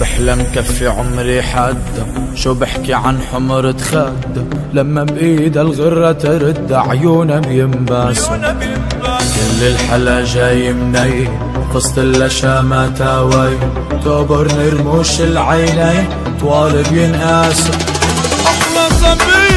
بحلم كفي عمري حد شو بحكي عن حمرة خد لما بإيد الغرة ترد عيونها بينباسوا كل الحلا جاي مني فصت اللشا ما تاوي. توبر رموش العينين طوال بينقاسوا أحلى زمان